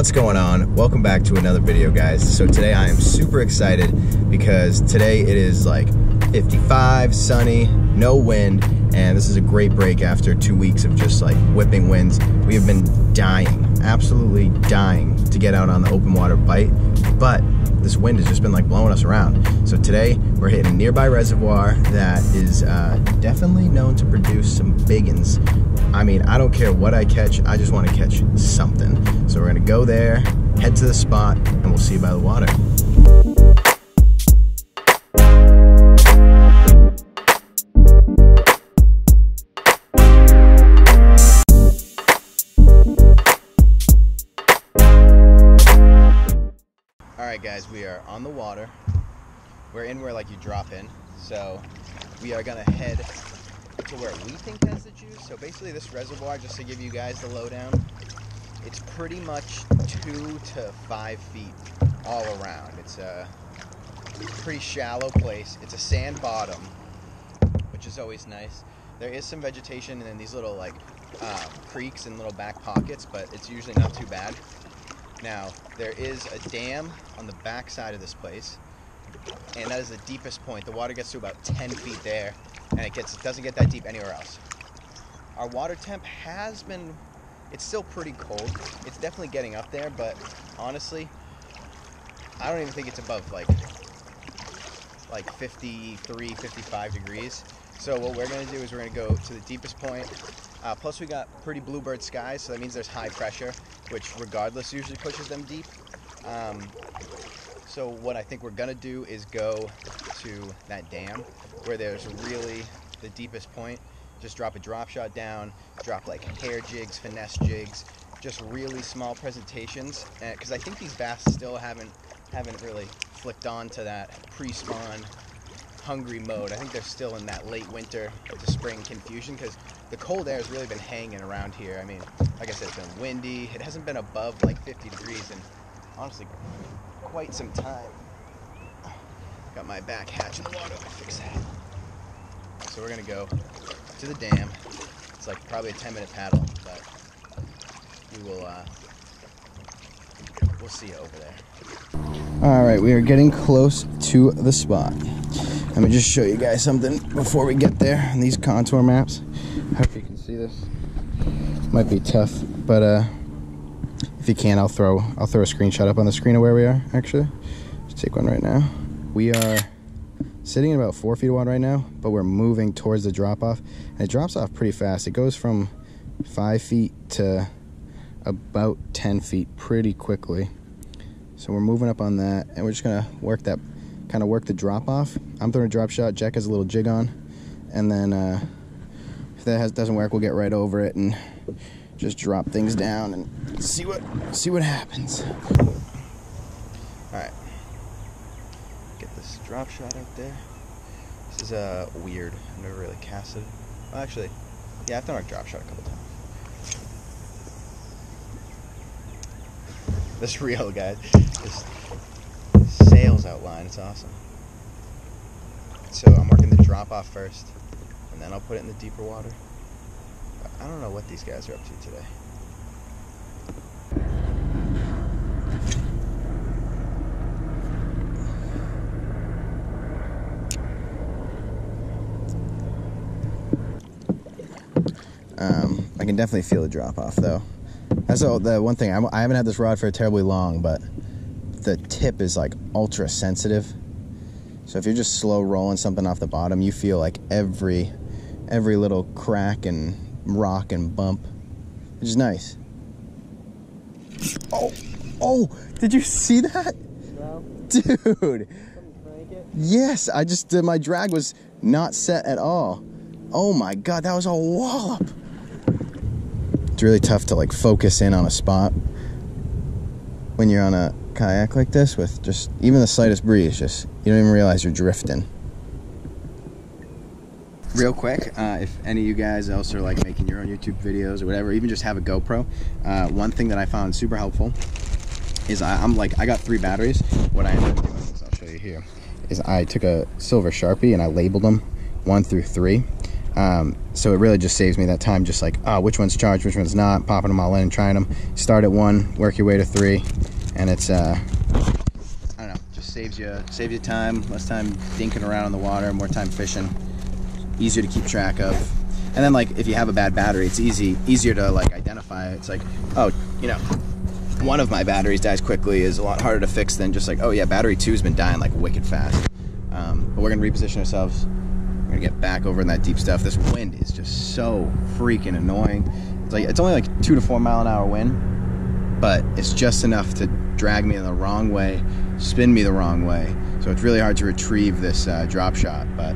What's going on? Welcome back to another video, guys. So today I am super excited because today it is like 55, sunny, no wind, and this is a great break after two weeks of just like whipping winds. We have been dying, absolutely dying to get out on the open water bite, but this wind has just been like blowing us around. So today we're hitting a nearby reservoir that is uh, definitely known to produce some biggins. I mean, I don't care what I catch, I just want to catch something. So we're gonna go there, head to the spot, and we'll see you by the water. All right, guys, we are on the water. We're in where like you drop in. So we are gonna head to where we think has the juice. So basically, this reservoir, just to give you guys the lowdown, it's pretty much two to five feet all around. It's a pretty shallow place. It's a sand bottom, which is always nice. There is some vegetation and then these little like uh, creeks and little back pockets, but it's usually not too bad. Now, there is a dam on the back side of this place, and that is the deepest point. The water gets to about 10 feet there, and it gets it doesn't get that deep anywhere else. Our water temp has been it's still pretty cold. It's definitely getting up there, but honestly, I don't even think it's above like like 53, 55 degrees. So what we're gonna do is we're gonna go to the deepest point. Uh, plus we got pretty bluebird skies, so that means there's high pressure, which regardless usually pushes them deep. Um, so what I think we're gonna do is go to that dam where there's really the deepest point. Just drop a drop shot down, drop like hair jigs, finesse jigs, just really small presentations. Uh, because I think these bass still haven't haven't really flicked on to that pre-spawn hungry mode. I think they're still in that late winter to spring confusion because the cold air has really been hanging around here. I mean, like I said, it's been windy. It hasn't been above like 50 degrees in honestly quite some time. Got my back hatch in the water. Fix that. So we're gonna go to the dam. It's like probably a 10 minute paddle, but we will uh, we'll see you over there. All right, we are getting close to the spot. Let me just show you guys something before we get there on these contour maps. Hope you can see this. Might be tough, but uh, if you can, I'll throw I'll throw a screenshot up on the screen of where we are. Actually, just take one right now. We are sitting in about four feet of water right now, but we're moving towards the drop off, and it drops off pretty fast. It goes from five feet to about 10 feet pretty quickly. So we're moving up on that, and we're just gonna work that, kind of work the drop off. I'm throwing a drop shot. Jack has a little jig on, and then uh, if that has, doesn't work, we'll get right over it and just drop things down and see what see what happens. All right, get this drop shot out there. This is uh, weird. I've never really casted. Well, actually, yeah, I've thrown a drop shot a couple times. This reel, guys, this sails outline. It's awesome. So I'm working the drop off first, and then I'll put it in the deeper water. I don't know what these guys are up to today. Um, I can definitely feel the drop off though. That's all, the one thing. I, I haven't had this rod for terribly long, but the tip is like ultra sensitive. So if you're just slow rolling something off the bottom, you feel like every every little crack and rock and bump, which is nice. Oh, oh! Did you see that, No, dude? Yes, I just uh, my drag was not set at all. Oh my god, that was a wallop. It's really tough to like focus in on a spot when you're on a kayak like this with just even the slightest breeze. Just you don't even realize you're drifting. Real quick, uh, if any of you guys else are like making your own YouTube videos or whatever, even just have a GoPro. Uh, one thing that I found super helpful is I, I'm like I got three batteries. What I ended up doing is I'll show you here is I took a silver sharpie and I labeled them one through three, Um, so it really just saves me that time, just like, oh, which one's charged, which one's not, popping them all in and trying them. Start at one, work your way to three, and it's, uh, I don't know, just saves you saves you time, less time dinking around in the water, more time fishing, easier to keep track of. And then like if you have a bad battery, it's easy easier to like identify. It's like, oh, you know, one of my batteries dies quickly is a lot harder to fix than just like, oh yeah, battery two's been dying like wicked fast. Um, but we're gonna reposition ourselves. We're gonna get back over in that deep stuff. This wind is just so freaking annoying. It's like it's only like two to four mile an hour wind, but it's just enough to drag me in the wrong way, spin me the wrong way. So it's really hard to retrieve this uh, drop shot. But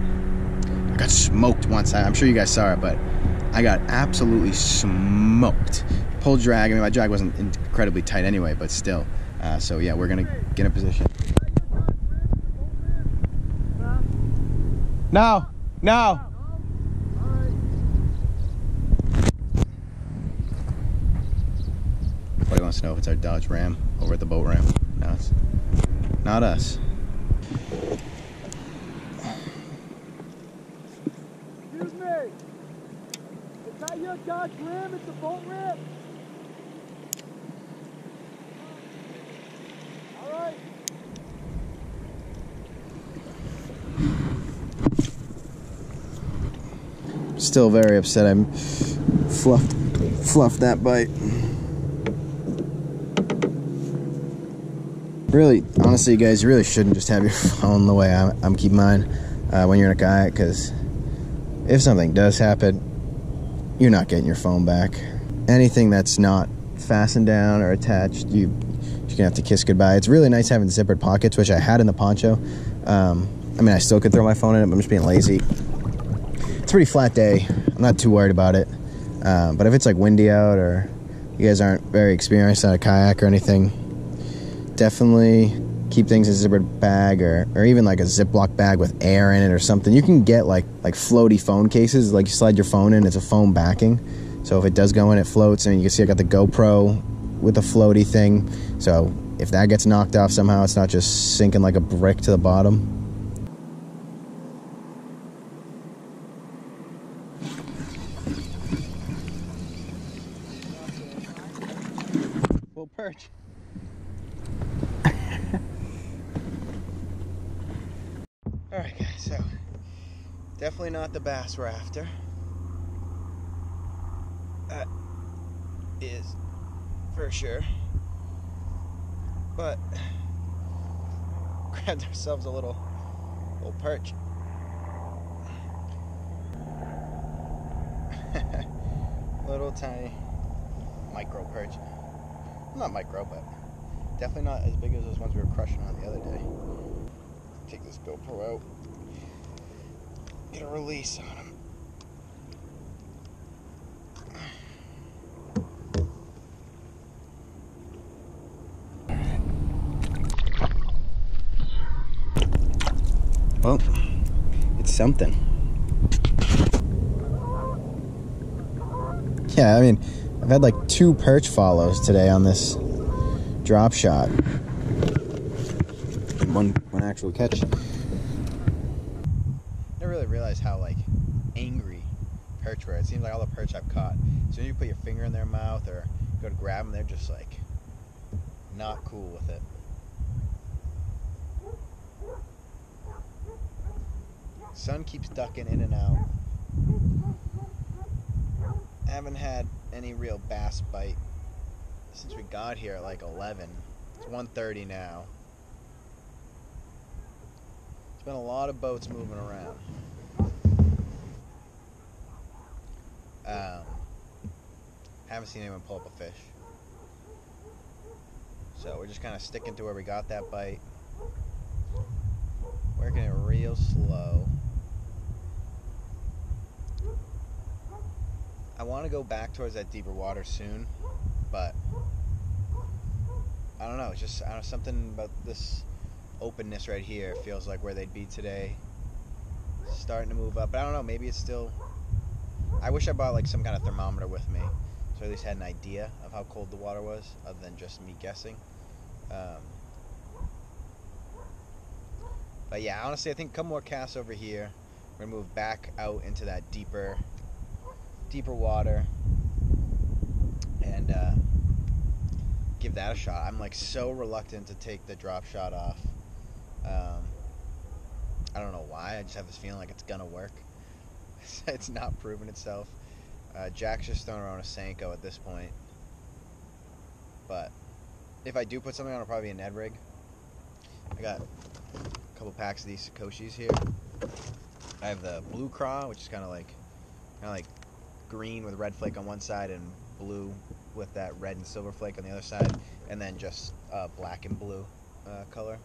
I got smoked once. I'm sure you guys saw it, but I got absolutely smoked. Pull drag. I mean, my drag wasn't incredibly tight anyway, but still. Uh, so yeah, we're gonna get in position. No, no. Everybody wants to know if it's our Dodge Ram over at the boat ramp. No, it's not us. Excuse me. Is that your Ram the right. Still very upset. I'm fluffed, fluffed that bite. Really, honestly, you guys, you really shouldn't just have your phone the way I'm, I'm keeping mine uh, when you're in a kayak, because if something does happen, you're not getting your phone back. Anything that's not fastened down or attached, you you're gonna have to kiss goodbye. It's really nice having zippered pockets, which I had in the poncho. Um, I mean, I still could throw my phone in it, but I'm just being lazy. It's a pretty flat day. I'm not too worried about it. Um, but if it's like windy out or you guys aren't very experienced on a kayak or anything, definitely keep things in a zippered bag or, or even like a Ziploc bag with air in it or something. You can get like like floaty phone cases, like you slide your phone in, it's a foam backing. So if it does go in, it floats. And you can see I got the GoPro with the floaty thing. So if that gets knocked off somehow, it's not just sinking like a brick to the bottom. Little perch. Alright guys, so definitely not the bass we're after. That is for sure. But grabbed ourselves a little little perch. little tiny micro perch. Not micro, but definitely not as big as those ones we were crushing on the other day. Take this GoPro out. Get a release on him. Well, it's something. Yeah, I mean, I've had like two perch follows today on this drop shot. One one actual catch. Realized how like angry perch were. It seems like all the perch I've caught. As soon as you put your finger in their mouth or go to grab them, they're just like not cool with it. Sun keeps ducking in and out. I haven't had any real bass bite since we got here at like 11. It's 1:30 now. There's been a lot of boats moving around. Um, haven't seen anyone pull up a fish. So we're just kind of sticking to where we got that bite. Working it real slow. I want to go back towards that deeper water soon, but I don't know. It's just I don't know, something about this openness right here feels like where they'd be today. Starting to move up, but I don't know. Maybe it's still. I wish I brought like some kind of thermometer with me, so I at least had an idea of how cold the water was, other than just me guessing. Um, but yeah, honestly, I think a couple more casts over here, We're gonna move back out into that deeper, deeper water, and uh, give that a shot. I'm like so reluctant to take the drop shot off. Um, I don't know why. I just have this feeling like it's gonna work. it's not proven itself. Uh, Jack's just throwing around a Senko at this point. But if I do put something on, it'll probably be a Ned rig. I got a couple packs of these Sakoshis here. I have the blue craw, which is kind of like kind of like green with red flake on one side and blue with that red and silver flake on the other side, and then just uh, black and blue uh, color.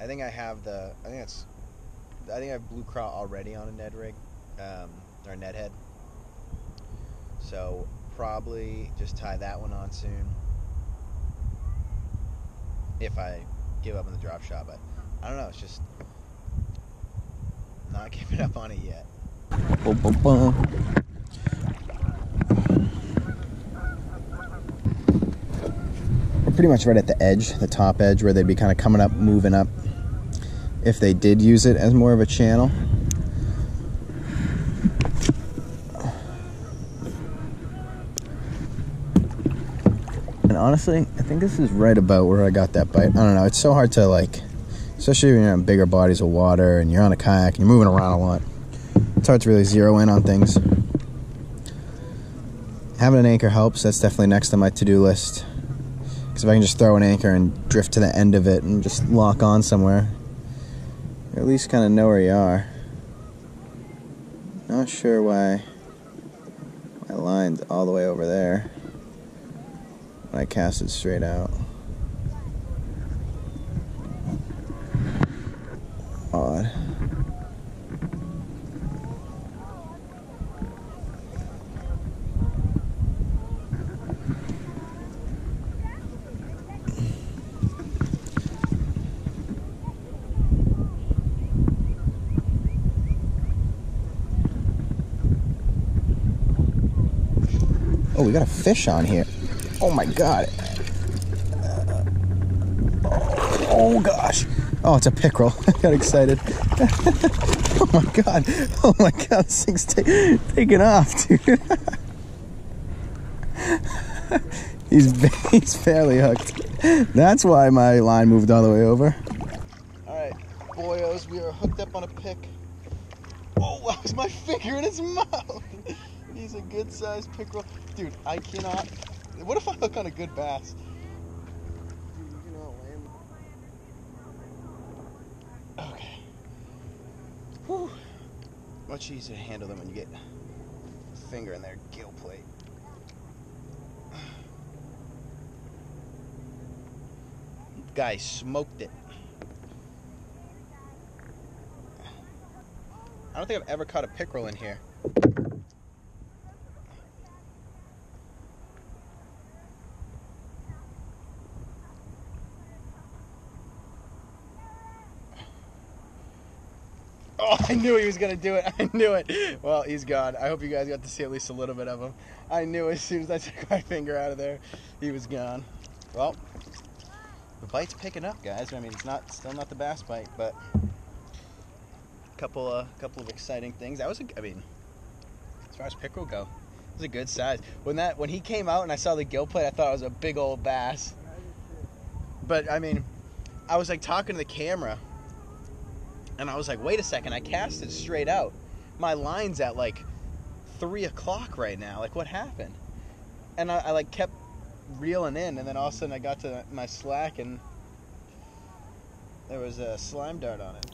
I think I have the. I think that's. I think I have blue craw already on a Ned rig, um, or Ned head. So probably just tie that one on soon. If I give up on the drop shot, but I don't know. It's just not giving up on it yet. Boom, boom, boom. We're pretty much right at the edge, the top edge, where they'd be kind of coming up, moving up. If they did use it as more of a channel. And honestly, I think this is right about where I got that bite. I don't know. It's so hard to like, especially when you're on bigger bodies of water and you're on a kayak and you're moving around a lot. It's hard to really zero in on things. Having an anchor helps. That's definitely next on my to-do list. Because if I can just throw an anchor and drift to the end of it and just lock on somewhere, you at least kind of know where you are. Not sure why my line's all the way over there I cast it straight out. Odd. Oh, we got a fish on here. Oh my god. Uh, oh gosh. Oh, it's a pickerel. I got excited. oh my god. Oh my god, this thing's taking off, dude. he's he's fairly hooked. That's why my line moved all the way over. All right, boyos, we are hooked up on a pick. Oh, that was my finger in his mouth. He's a good sized pickerel. Dude, I cannot. What if I hook on a good bass? Okay. Whew. Much easier to handle them when you get a finger in their gill plate. Guy smoked it. I don't think I've ever caught a pickerel in here. Oh, I knew he was gonna do it. I knew it. Well, he's gone. I hope you guys got to see at least a little bit of him. I knew as soon as I took my finger out of there, he was gone. Well, the bite's picking up, guys. I mean, it's not still not the bass bite, but a couple, uh, couple of exciting things. That was, a, I mean, as far as pickerel go, it was a good size. When that, when he came out and I saw the gill plate, I thought it was a big old bass. But I mean, I was like talking to the camera and I was like, wait a second, I cast it straight out. My line's at like three o'clock right now. Like, what happened? And I, I like kept reeling in, and then all of a sudden I got to my slack, and there was a slime dart on it.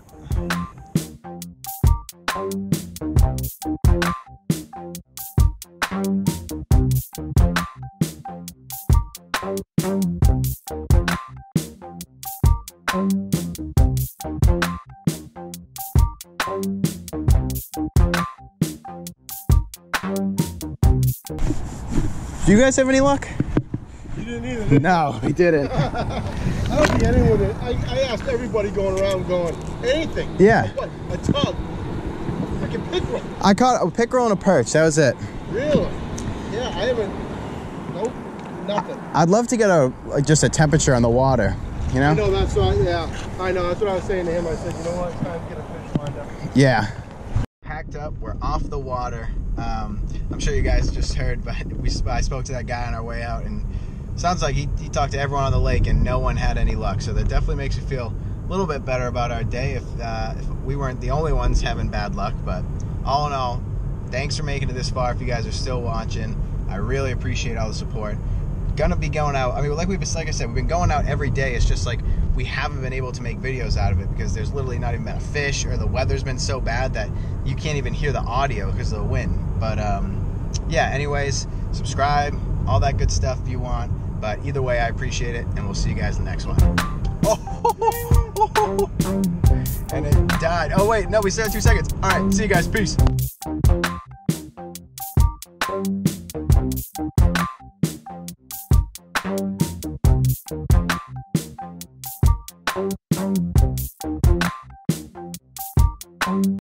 Do you guys have any luck? You didn't either. did? No, we didn't. I don't think anyone did. I, I asked everybody going around, going anything. Yeah. What? A tub. Freaking pickerel. I caught a pickerel and a perch. That was it. Really? Yeah, I haven't. Nope. Nothing. I'd love to get a like, just a temperature on the water. You know? I know that's why. Yeah, I know. That's what I was saying to him. I said, you know what? It's time to get a fish lined up. Yeah. packed up. We're off the water. Um, I'm sure you guys just heard, but we I spoke to that guy on our way out, and sounds like he, he talked to everyone on the lake, and no one had any luck. So that definitely makes me feel a little bit better about our day if, uh, if we weren't the only ones having bad luck. But all in all, thanks for making it this far. If you guys are still watching, I really appreciate all the support. Gonna be going out. I mean, like we've like I said, we've been going out every day. It's just like we haven't been able to make videos out of it because there's literally not even been a fish, or the weather's been so bad that you can't even hear the audio because of the wind. But um, yeah. Anyways, subscribe, all that good stuff if you want. But either way, I appreciate it, and we'll see you guys in the next one. Oh, and it died. Oh wait, no, we still have two seconds. All right, see you guys. Peace.